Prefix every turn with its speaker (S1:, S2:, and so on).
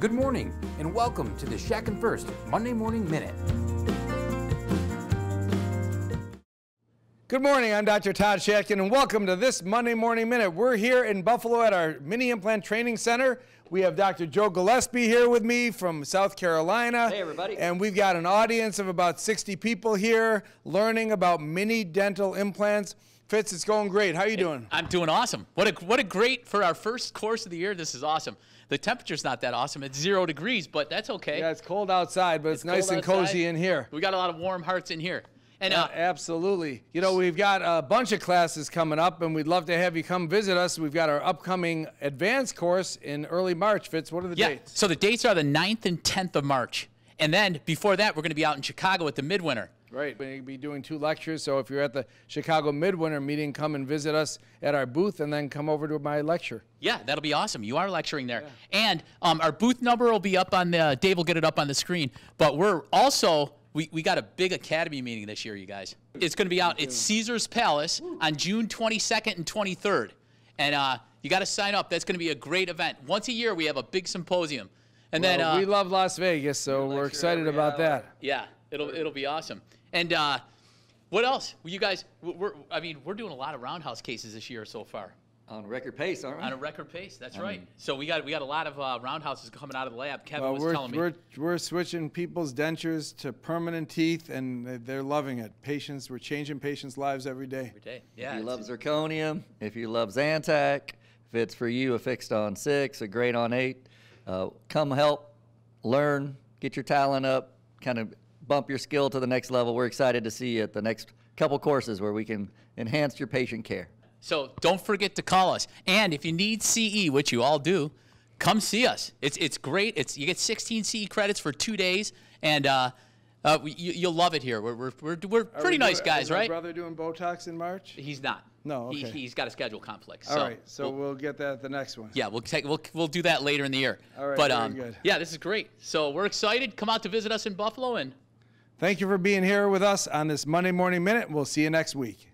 S1: Good morning, and welcome to the Shatkin First Monday Morning Minute.
S2: Good morning, I'm Dr. Todd Shatkin, and welcome to this Monday Morning Minute. We're here in Buffalo at our Mini Implant Training Center. We have Dr. Joe Gillespie here with me from South Carolina.
S3: Hey, everybody.
S2: And we've got an audience of about 60 people here learning about mini dental implants. Fitz, it's going great. How are you doing?
S4: I'm doing awesome. What a what a great for our first course of the year. This is awesome. The temperature's not that awesome. It's zero degrees, but that's okay.
S2: Yeah, it's cold outside, but it's, nice
S4: cold
S2: and cozy in here.
S4: We got a lot of warm hearts in here. And uh,
S2: Absolutely. You know, we've got a bunch of classes coming up, and we'd love to have you come visit us. We've got our upcoming advanced course in early March. Fitz, what are the
S4: yeah,
S2: dates?
S4: so the dates are the 9th and 10th of March. And then before that, we're going to be out in Chicago at the Midwinter.
S2: Right. We're going to be doing two lectures. So if you're at the Chicago Midwinter meeting, come and visit us at our booth and then come over to my lecture.
S4: Yeah, that'll be awesome. You are lecturing there. And um, our booth number will be up on the, Dave will get it up on the screen. But we're also, we, we got a big academy meeting this year, you guys. It's going to be out at Caesar's Palace on June 22nd and 23rd. And uh, you got to sign up. That's going to be a great event. Once a year, we have a big symposium. And then, uh,
S2: we love Las Vegas, so we're excited about that.
S4: yeah, it'll, it'll be awesome. And uh, what else? Well, you guys, we're, I mean, we're doing a lot of roundhouse cases this year so far.
S3: On record pace, aren't we?
S4: On a record pace, that's right. So we got we got a lot of uh, roundhouses coming out of the lab. Kevin
S2: Well,
S4: was
S2: we're,
S4: telling me.
S2: we're, we're switching people's dentures to permanent teeth, and they- they're loving it. Patients, we're changing patients' lives every day.
S4: Every day. Yeah.
S3: if you love zirconium, if you love Zantac, if it's for you a fixed on six, a great on eight, uh, come help, learn, get your talent up, kind of bump your skill to the next level. We're excited to see you at the next couple courses where we can enhance your patient care.
S4: So don't forget to call us. And if you need CE, which you all do, come see us. It's it's great. It's you get 16 CE credits for two days, and uh, uh, you, you'll love it here. We're we're we're, we're pretty
S2: we
S4: nice
S2: doing-
S4: guys,
S2: is my
S4: right?
S2: brother doing Botox in March?
S4: He's not.
S2: No,
S4: He,
S2: okay.
S4: he's got a schedule conflict.
S2: All
S4: so
S2: right, so
S4: we'll-
S2: we'll get that at the next one.
S4: Yeah, we'll take we'll we'll do that later in the year.
S2: All right,
S4: but
S2: very
S4: um,
S2: good.
S4: yeah, this is great. So we're excited. Come out to visit us in Buffalo, and
S2: Thank you for being here with us on this Monday Morning Minute. We'll see you next week.